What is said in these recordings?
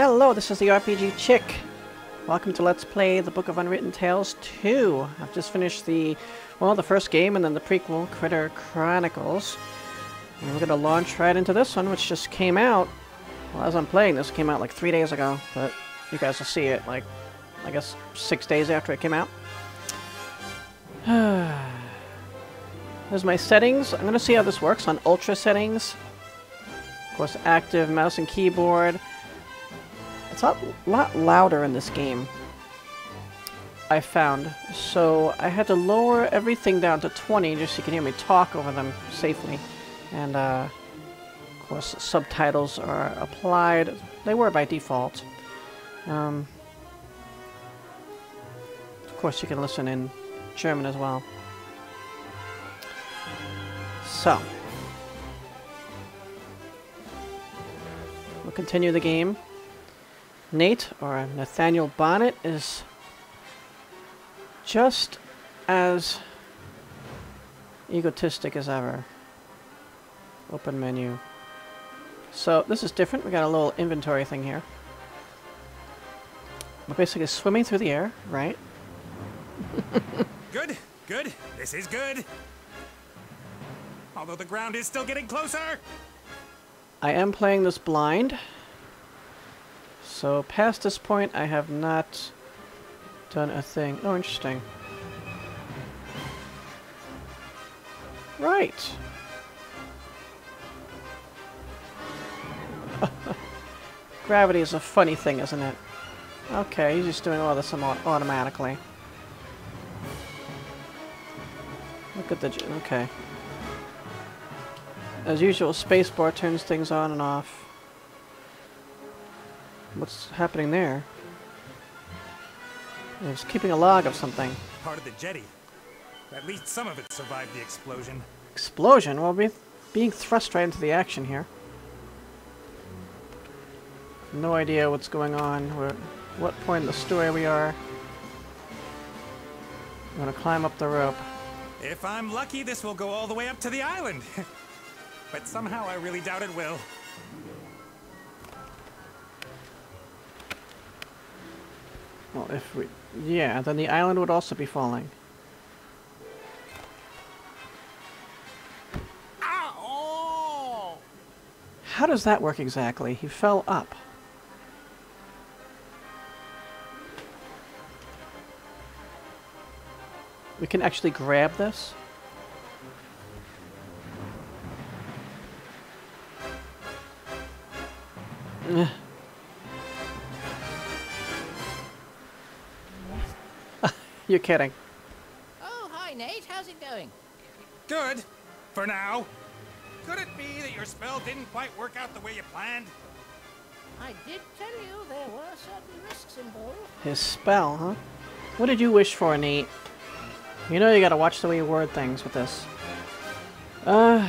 Hello, this is the RPG Chick. Welcome to Let's Play the Book of Unwritten Tales 2. I've just finished the, well, the first game and then the prequel, Critter Chronicles. And we're going to launch right into this one, which just came out. Well, as I'm playing this, came out like three days ago, but you guys will see it like, I guess, six days after it came out. There's my settings. I'm going to see how this works on Ultra settings. Of course, active mouse and keyboard. It's a lot louder in this game, I found. So I had to lower everything down to 20 just so you can hear me talk over them safely. And, uh, of course, subtitles are applied. They were by default. Um, of course, you can listen in German as well. So. We'll continue the game. Nate, or Nathaniel Bonnet, is just as egotistic as ever. Open menu. So, this is different. We got a little inventory thing here. We're basically swimming through the air, right? good, good. This is good. Although the ground is still getting closer. I am playing this blind. So past this point, I have not done a thing. Oh, interesting. Right. Gravity is a funny thing, isn't it? Okay, he's just doing all this automatically. Look at the... Okay. As usual, spacebar turns things on and off. What's happening there? It's keeping a log of something. Part of the jetty. At least some of it survived the explosion. Explosion? Well, be being thrust right into the action here. No idea what's going on. We're, what point in the story we are. I'm gonna climb up the rope. If I'm lucky, this will go all the way up to the island. but somehow I really doubt it will. Well, if we... Yeah, then the island would also be falling. Ow! How does that work exactly? He fell up. We can actually grab this? Eh. You're kidding. Oh, hi, Nate. How's it going? Good. For now. Could it be that your spell didn't quite work out the way you planned? I did tell you there were certain risks involved. His spell, huh? What did you wish for, Nate? You know you gotta watch the way you word things with this. Uh...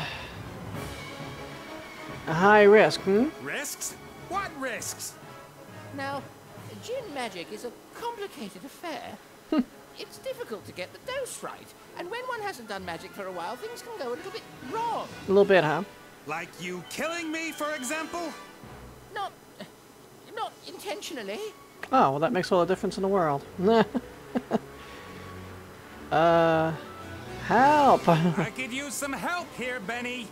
A high risk, hmm? Risks? What risks? Now, djinn magic is a complicated affair. It's difficult to get the dose right. And when one hasn't done magic for a while, things can go a little bit wrong. A little bit, huh? Like you killing me, for example? Not... not intentionally. Oh, well that makes all the difference in the world. uh... Help! I could use some help here, Benny.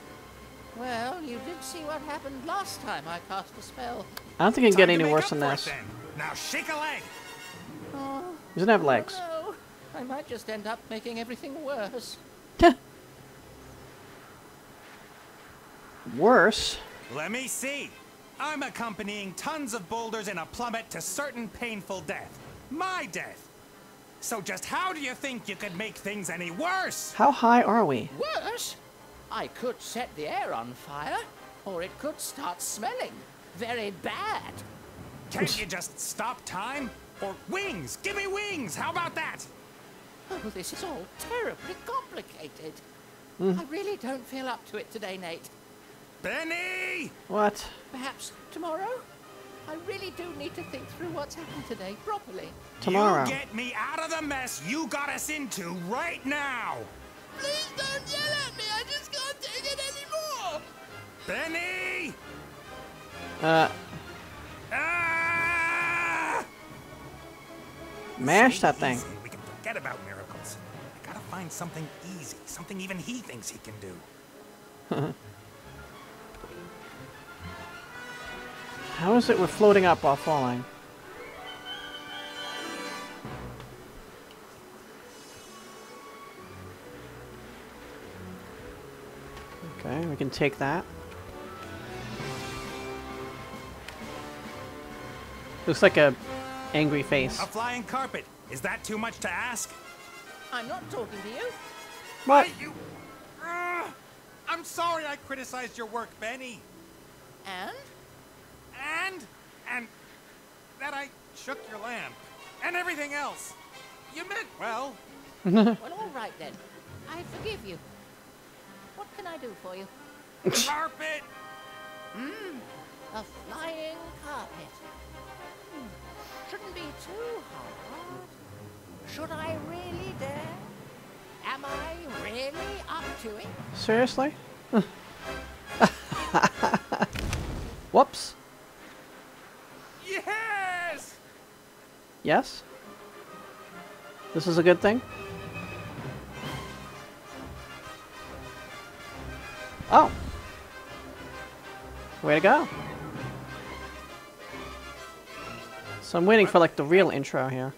Well, you did see what happened last time I cast a spell. I don't think it can get any worse than this. Now shake a leg. Oh, he doesn't have legs. No, I might just end up making everything worse. worse? Let me see. I'm accompanying tons of boulders in a plummet to certain painful death. My death. So just how do you think you could make things any worse? How high are we? Worse? I could set the air on fire, or it could start smelling. Very bad. Can't you just stop time? Or wings! Give me wings! How about that? Oh, this is all terribly complicated. Mm. I really don't feel up to it today, Nate. Benny! What? Perhaps tomorrow? I really do need to think through what's happened today properly. Tomorrow. You get me out of the mess you got us into right now! Please don't yell at me! I just can't take it anymore! Benny! Uh... Ah! Mash that thing. We can forget about miracles. Find something easy, something even he thinks he can do. How is it we're floating up while falling? Okay, we can take that. Looks like a angry face. A flying carpet. Is that too much to ask? I'm not talking to you. What? Why, you... Ugh. I'm sorry I criticized your work, Benny. And? And... and... that I shook your lamp. And everything else. You meant well. Well, all right then. I forgive you. What can I do for you? Carpet! Mmm, A flying carpet. Hmm. Shouldn't be too hard. Should I really dare? Am I really up to it? Seriously? Whoops. Yes! Yes? This is a good thing? Oh. Way to go. So I'm waiting for like the real intro here.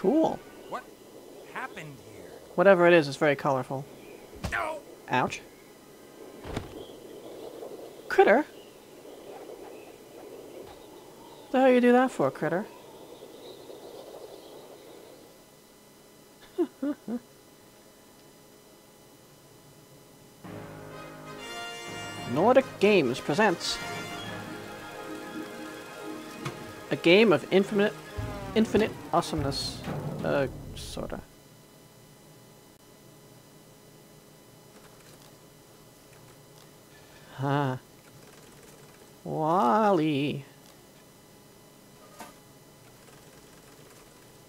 Cool. What happened here? Whatever it is, it's very colorful. No! Ouch. Critter? The hell you do that for, critter? Nordic Games presents a game of infinite, infinite awesomeness. Uh, sorta. Huh. Wally.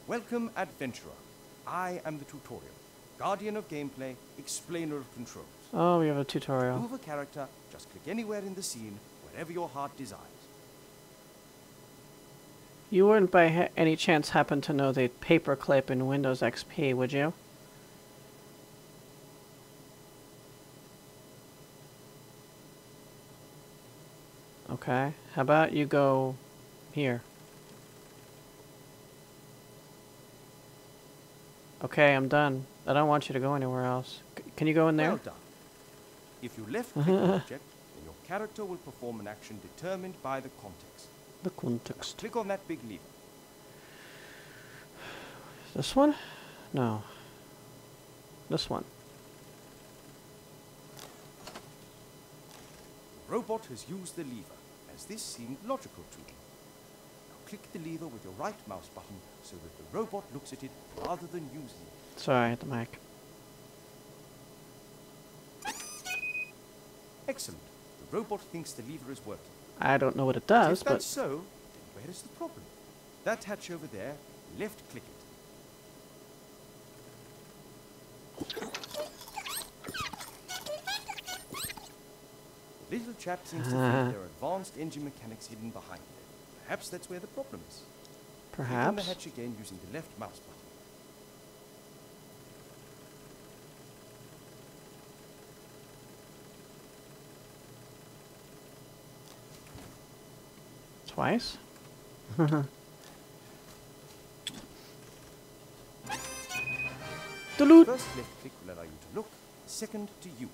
Welcome, Adventurer. I am the tutorial, guardian of gameplay, explainer of controls. Oh, we have a tutorial. Move a character, just click anywhere in the scene, wherever your heart desires. You wouldn't by ha- any chance happen to know the paperclip in Windows XP, would you? Okay. How about you go here? Okay, I'm done. I don't want you to go anywhere else. C- can you go in there? Well done. If you left click an object, then your character will perform an action determined by the context. The context. Click on that big lever. This one? No. This one. The robot has used the lever, as this seemed logical to him. Now click the lever with your right mouse button so that the robot looks at it rather than using it. Sorry, the mic. Excellent. The robot thinks the lever is working. I don't know what it does, if but that's so, where is the problem? That hatch over there, left click it. The little chap seems to Ah. think there are advanced engine mechanics hidden behind there. Perhaps that's where the problem is. Click on the hatch again using the left mouse button. Twice? Duluth. First left click will allow you to look, second to use.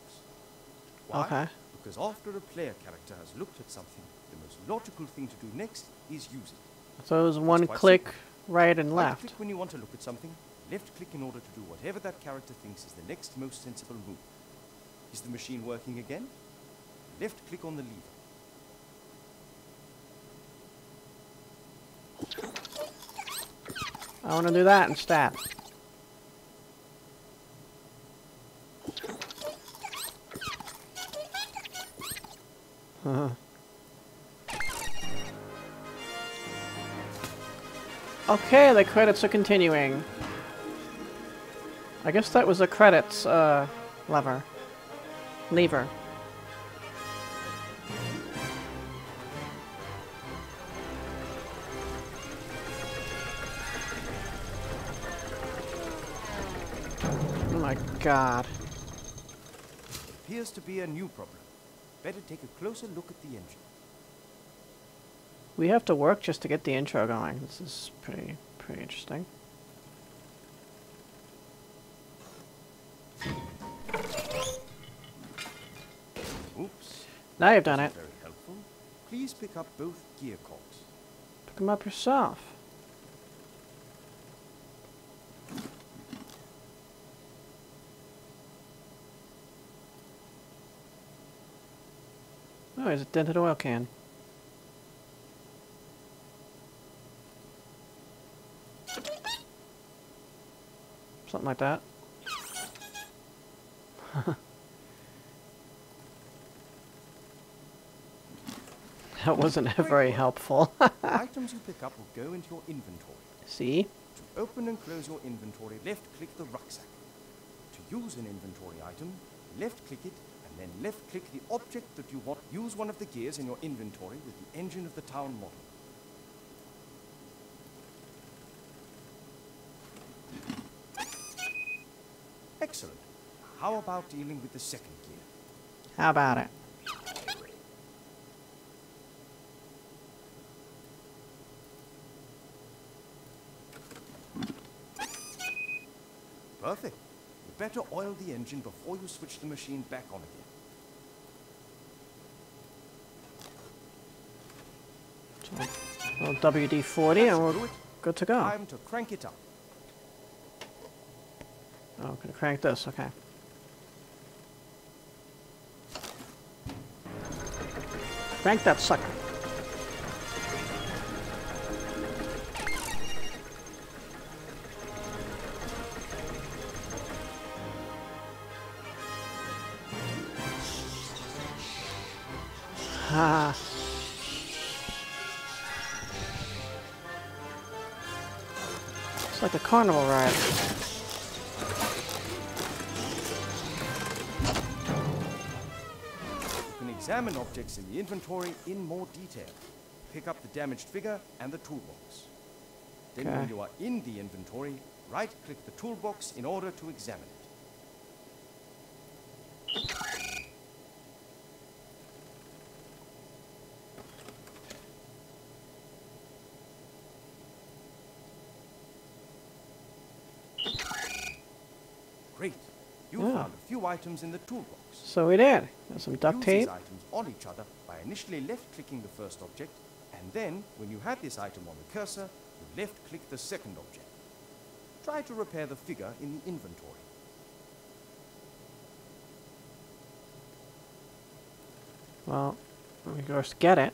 Why? Okay. Because after a player character has looked at something, the most logical thing to do next is use it. So it was one click simple. right and Right left. click when you want to look at something, left click in order to do whatever that character thinks is the next most sensible move. Is the machine working again? Left click on the lever. I want to do that instead. Uh-huh. Okay, the credits are continuing. I guess that was the credits, uh, lever. Lever. God. Appears to be a new problem. Better take a closer look at the engine. We have to work just to get the intro going. This is pretty, pretty interesting. Oops. Now you've done it. Very helpful. Please pick up both gear cogs. Pick them up yourself. Oh, there's a dented oil can. Something like that. that wasn't very helpful. Items you pick up will go into your inventory. See? To open and close your inventory, left-click the rucksack. To use an inventory item, left-click it, then left-click the object that you want. Use one of the gears in your inventory with the engine of the town model. Excellent. How about dealing with the second gear? How about it? Perfect. You better oil the engine before you switch the machine back on again. Well, WD-40 and we're good to go. Time to crank it up. Oh, gonna crank this, okay. Crank that sucker. It's like a carnival ride. You can examine objects in the inventory in more detail. Pick up the damaged figure and the toolbox. Then when you are in the inventory, right-click the toolbox in order to examine it. You Yeah. found a few items in the toolbox. So we did. There's some duct Use tape. these items on each other by initially left-clicking the first object, and then, when you have this item on the cursor, you left-click the second object. Try to repair the figure in the inventory. Well, we first get it.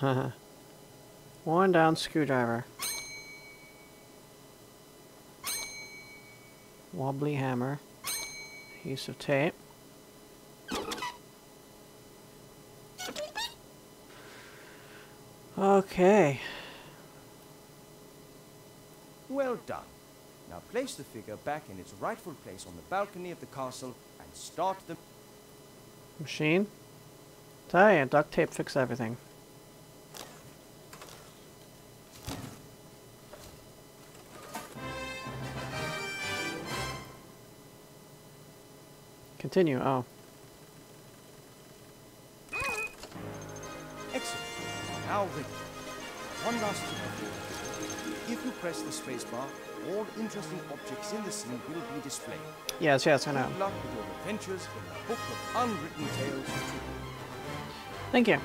Worn down screwdriver. Wobbly hammer. Piece of tape. Okay. Well done. Now place the figure back in its rightful place on the balcony of the castle and start the... Machine? Tell ya, duct tape fix everything. Continue. Oh. Excellent. Now ready. One last tip. If you press the spacebar, all interesting objects in the scene will be displayed. Yes, yes, I know. Good luck with your adventures in the Book of Unwritten Tales Thank you.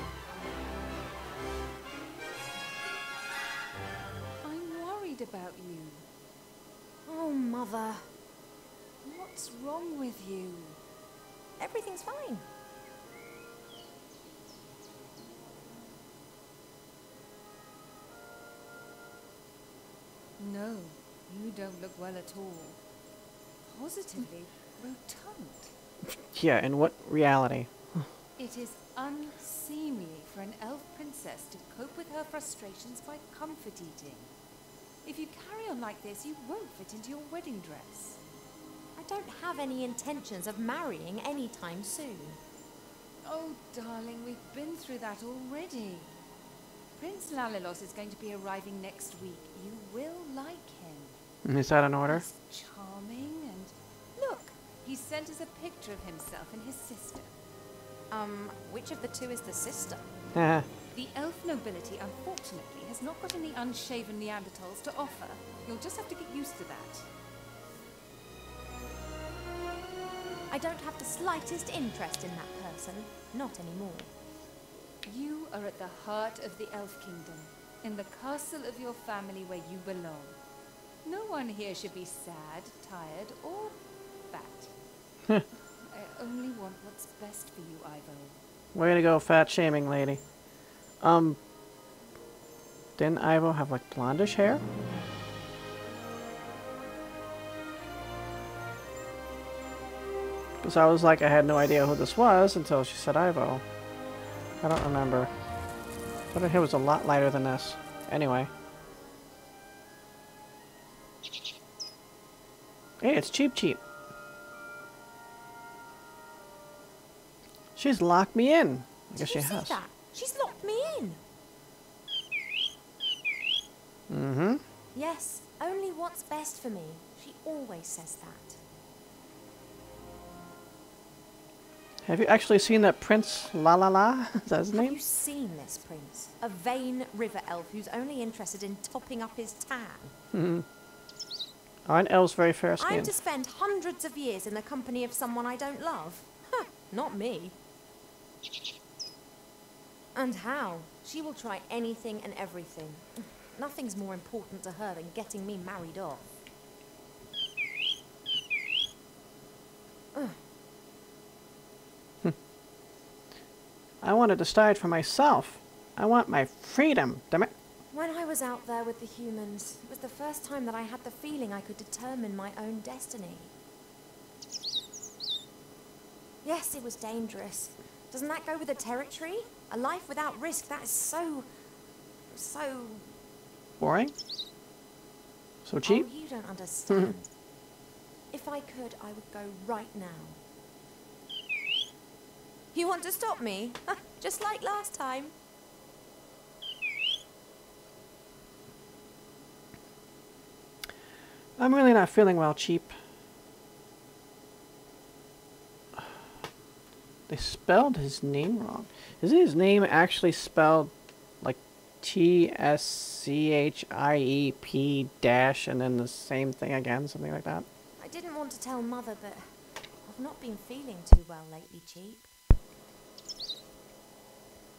Well at all. Positively rotund. Yeah, in what reality? It is unseemly for an elf princess to cope with her frustrations by comfort eating. If you carry on like this, you won't fit into your wedding dress. I don't have any intentions of marrying anytime soon. Oh, darling, we've been through that already. Prince Lalilos is going to be arriving next week. You will like him. Is that an order? He's charming and... Look, he sent us a picture of himself and his sister. Um, which of the two is the sister? Eh. The elf nobility, unfortunately, has not got any unshaven Neanderthals to offer. You'll just have to get used to that. I don't have the slightest interest in that person. Not anymore. You are at the heart of the Elf Kingdom, in the castle of your family where you belong. No one here should be sad, tired, or fat. I only want what's best for you, Ivo. Way to go, fat shaming lady. Um, didn't Ivo have like blondish hair? Because I was like, I had no idea who this was until she said Ivo. I don't remember. But her hair was a lot lighter than this. Anyway. Hey, it's Cheap Cheap. She's locked me in. I guess Did you she see has. that? She's locked me in. Mm-hmm. Yes, only what's best for me. She always says that. Have you actually seen that Prince La La La? Is that his Have name? you seen this prince? A vain river elf who's only interested in topping up his tan. Aren't elves very fair skinned? I'm to spend hundreds of years in the company of someone I don't love? Huh, not me. And how? She will try anything and everything. Nothing's more important to her than getting me married off. Hm. I want to decide for myself. I want my freedom. Damn it. When I was out there with the humans, it was the first time that I had the feeling I could determine my own destiny. Yes, it was dangerous. Doesn't that go with the territory? A life without risk, that is so. so. Boring? So oh, cheap? Oh, you don't understand. if I could, I would go right now. You want to stop me? Just like last time. I'm really not feeling well, cheap. They spelled his name wrong. Isn't his name actually spelled like T S C H I E P dash and then the same thing again, something like that? I didn't want to tell Mother, but I've not been feeling too well lately, Cheap.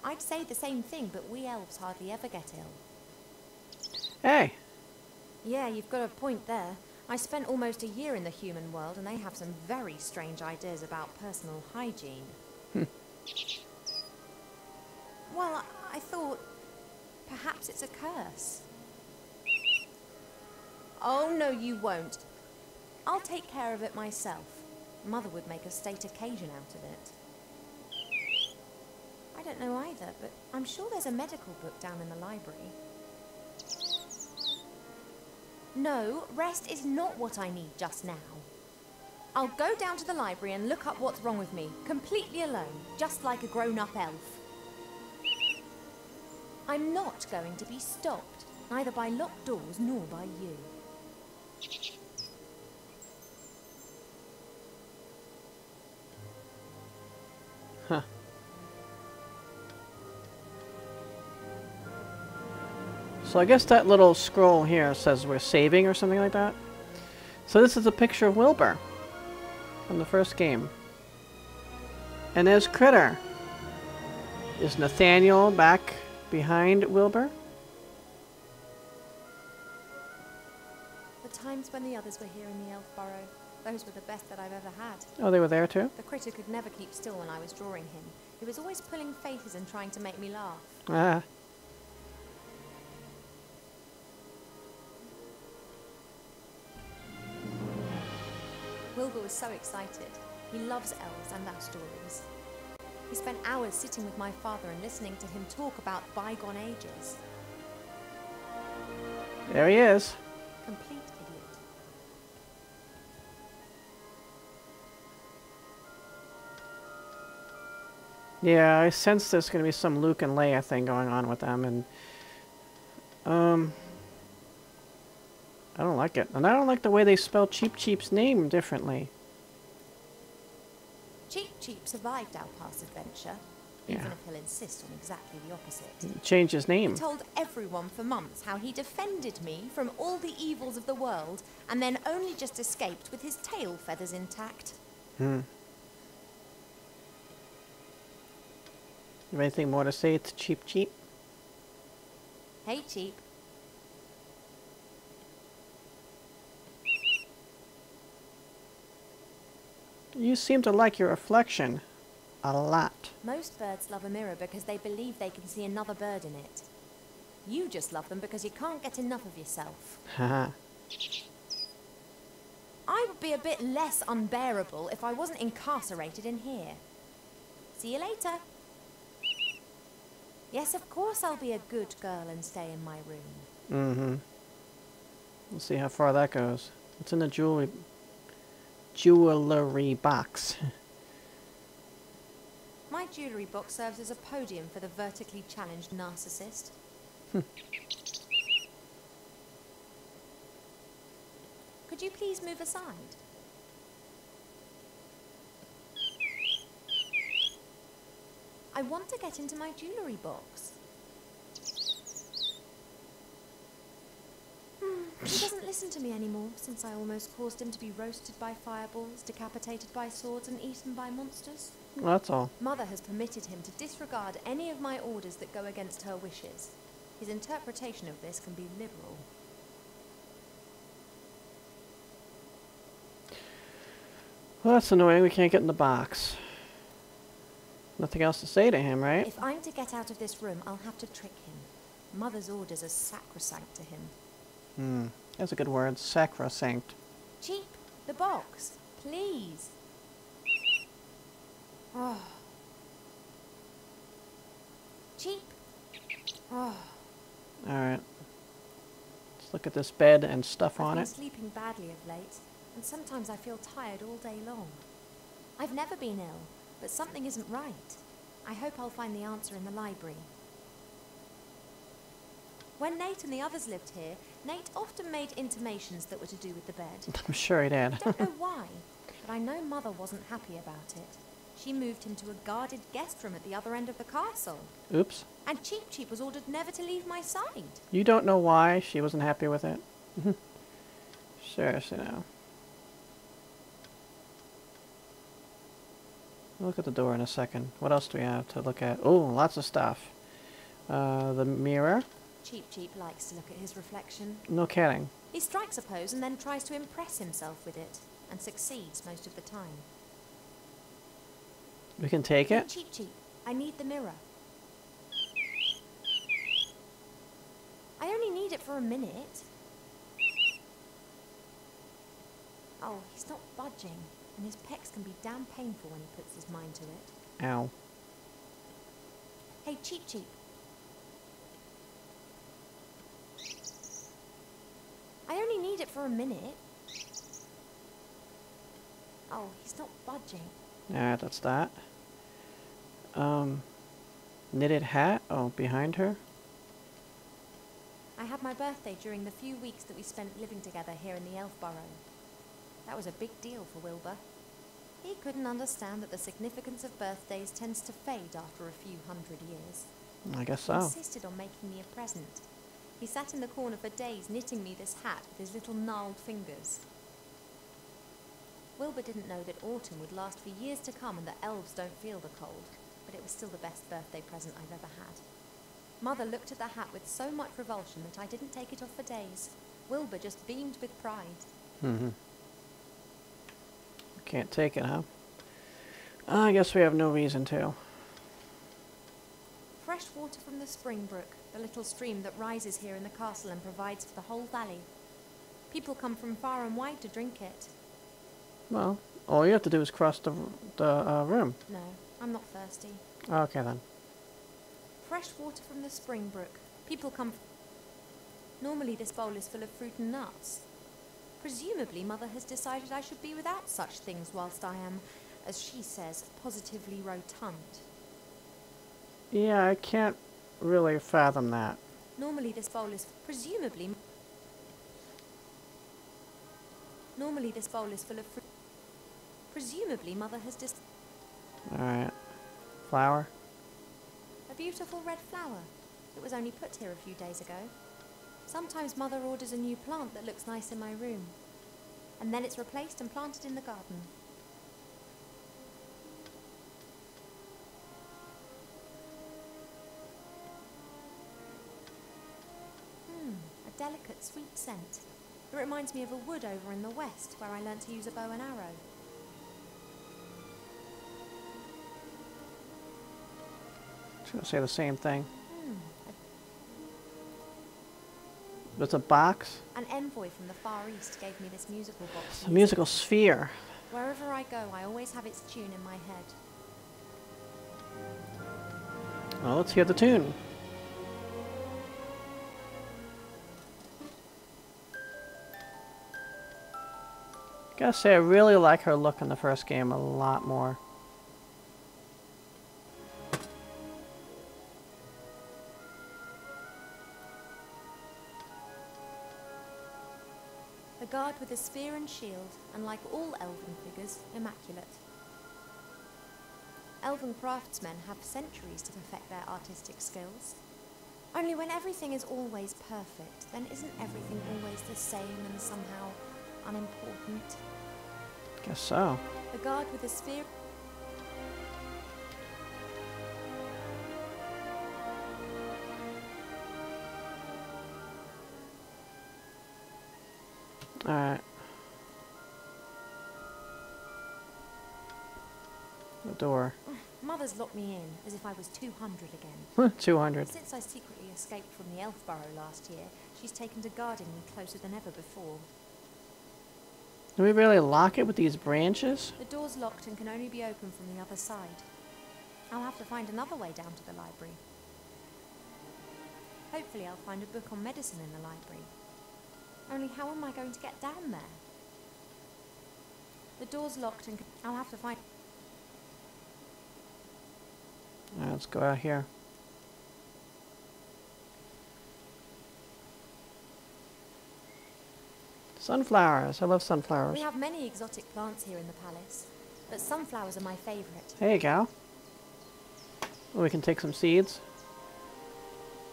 I'd say the same thing, but we elves hardly ever get ill. Hey, Yeah, you've got a point there. I spent almost a year in the human world, and they have some very strange ideas about personal hygiene. Hmm. well, I, I thought perhaps it's a curse. Oh, no, you won't. I'll take care of it myself. Mother would make a state occasion out of it. I don't know either, but I'm sure there's a medical book down in the library. No, rest is not what I need just now. I'll go down to the library and look up what's wrong with me, completely alone, just like a grown up elf. I'm not going to be stopped, neither by locked doors nor by you. Huh. So I guess that little scroll here says we're saving or something like that. So this is a picture of Wilbur from the first game. And there's Critter. Is Nathaniel back behind Wilbur? The times when the others were here in the Elf Burrow, those were the best that I've ever had. Oh, they were there too? The critter could never keep still when I was drawing him. He was always pulling faces and trying to make me laugh. Ah. Wilbur was so excited. He loves elves and their stories. He spent hours sitting with my father and listening to him talk about bygone ages. There he is. Complete idiot. Yeah, I sense there's going to be some Luke and Leia thing going on with them, and um. I don't like it, and I don't like the way they spell Cheap Cheap's name differently. Cheap Cheap survived our past adventure, Yeah. even if he'll insist on exactly the opposite. Change his name. He told everyone for months how he defended me from all the evils of the world and then only just escaped with his tail feathers intact. Hmm. You have anything more to say to Cheap Cheap? Hey, Cheap. You seem to like your reflection a lot. Most birds love a mirror because they believe they can see another bird in it. You just love them because you can't get enough of yourself. Haha. I would be a bit less unbearable if I wasn't incarcerated in here. See you later. Yes, of course I'll be a good girl and stay in my room. mm-hmm. We'll see how far that goes. It's in the jewelry jewelry box. My jewellery box serves as a podium for the vertically challenged narcissist. Could you please move aside? I want to get into my jewellery box. Hmm, listen to me anymore since I almost caused him to be roasted by fireballs, decapitated by swords, and eaten by monsters. That's all. Mother has permitted him to disregard any of my orders that go against her wishes. His interpretation of this can be liberal. Well, that's annoying. We can't get in the box. Nothing else to say to him, right? If I'm to get out of this room, I'll have to trick him. Mother's orders are sacrosanct to him. Hmm. That's a good word. Sacrosanct. Cheap, the box, please. Oh. Cheap. Oh, Alright. Let's look at this bed and stuff on it. I've on been it. sleeping badly of late, and sometimes I feel tired all day long. I've never been ill, but something isn't right. I hope I'll find the answer in the library. When Nate and the others lived here, Nate often made intimations that were to do with the bed. I'm sure he did. I don't know why, but I know Mother wasn't happy about it. She moved him to a guarded guest room at the other end of the castle, Oops. and Cheap Cheap was ordered never to leave my side. You don't know why she wasn't happy with it? Seriously now. We'll look at the door in a second. What else do we have to look at? Oh, lots of stuff. Uh, the mirror. Cheap Cheap likes to look at his reflection. No kidding. He strikes a pose and then tries to impress himself with it, and succeeds most of the time. We can take it. Cheap Cheap, I need the mirror. I only need it for a minute. Oh, he's not budging, and his pecs can be damn painful when he puts his mind to it. Ow. Hey, Cheap Cheap. I only need it for a minute. Oh, he's not budging. Alright, that's that. Um, knitted hat. Oh, behind her. I had my birthday during the few weeks that we spent living together here in the Elf Burrow. That was a big deal for Wilbur. He couldn't understand that the significance of birthdays tends to fade after a few hundred years. I guess He so. insisted on making me a present. He sat in the corner for days knitting me this hat with his little gnarled fingers. Wilbur didn't know that autumn would last for years to come and that elves don't feel the cold, but it was still the best birthday present I've ever had. Mother looked at the hat with so much revulsion that I didn't take it off for days. Wilbur just beamed with pride. Mm-hmm. Can't take it, huh? I guess we have no reason to. Water from the spring brook, the little stream that rises here in the castle and provides for the whole valley. People come from far and wide to drink it. Well, all you have to do is cross the, the uh, room. No, I'm not thirsty. Okay then. Fresh water from the spring brook. People come. Normally, this bowl is full of fruit and nuts. Presumably, Mother has decided I should be without such things whilst I am, as she says, positively rotund. Yeah, I can't really fathom that. Normally this bowl is presumably... Normally this bowl is full of fruit. Presumably Mother has just... Alright. Flower? A beautiful red flower. It was only put here a few days ago. Sometimes Mother orders a new plant that looks nice in my room. And then it's replaced and planted in the garden. Delicate sweet scent. It reminds me of a wood over in the west where I learnt to use a bow and arrow. Just gonna say the same thing. Hmm, There's a box. An envoy from the Far East gave me this musical box. It's a musical sphere. Wherever I go, I always have its tune in my head. Well, let's hear the tune. Gotta say, I really like her look in the first game a lot more. A guard with a spear and shield, and like all elven figures, immaculate. Elven craftsmen have centuries to perfect their artistic skills. Only when everything is always perfect, then isn't everything always the same and somehow unimportant? Guess so. The guard with a spear. Alright. The door. Mother's locked me in as if I was 200 again. 200. Since I secretly escaped from the elf burrow last year, she's taken to guarding me closer than ever before. Do we really lock it with these branches? The door's locked and can only be opened from the other side. I'll have to find another way down to the library. Hopefully I'll find a book on medicine in the library. Only how am I going to get down there? The door's locked and I'll have to find... Let's go out here. Sunflowers. I love sunflowers. We have many exotic plants here in the palace, but sunflowers are my favourite. There you go. We can take some seeds.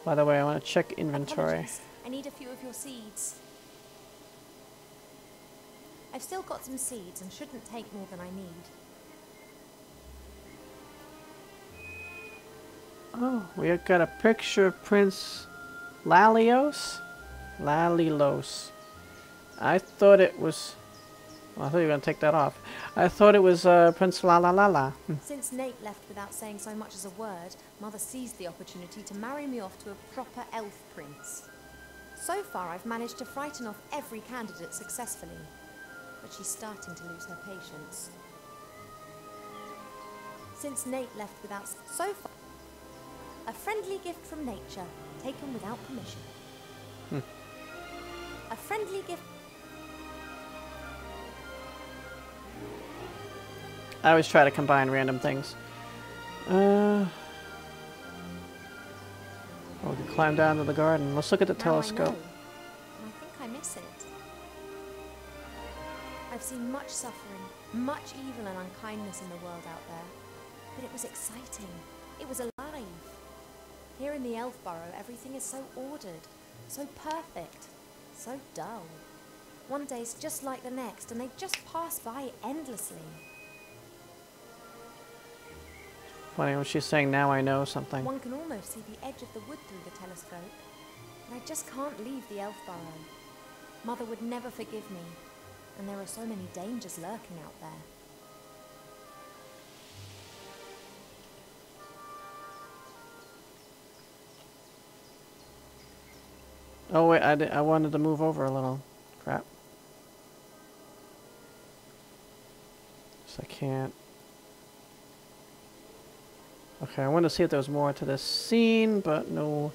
By the way, I want to check inventory. Apologies, I need a few of your seeds. I've still got some seeds and shouldn't take more than I need. Oh, we have got a picture of Prince Lalios? Lalilos. I thought it was... Well, I thought you were going to take that off. I thought it was uh, Prince La La La La. Hmm. Since Nate left without saying so much as a word, Mother seized the opportunity to marry me off to a proper elf prince. So far, I've managed to frighten off every candidate successfully, but she's starting to lose her patience. Since Nate left without so far, a friendly gift from nature, taken without permission. A friendly gift. I always try to combine random things. Uh... Oh, we can climb down to the garden. Let's look at the Now telescope. and I think I miss it. I've seen much suffering, much evil and unkindness in the world out there, but it was exciting. It was alive. Here in the Elf Burrow, everything is so ordered, so perfect, so dull. One day's just like the next, and they just pass by endlessly. Funny when she's saying now I know something. One can almost see the edge of the wood through the telescope. But I just can't leave the elf burrow. Mother would never forgive me, and there are so many dangers lurking out there. Oh wait, I, di- I wanted to move over a little. Crap. So I can't. Okay, I wanted to see if there was more to this scene, but no.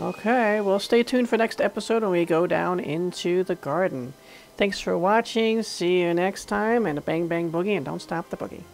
Okay, well, stay tuned for next episode when we go down into the garden. Thanks for watching. See you next time, and a bang bang boogie, and don't stop the boogie.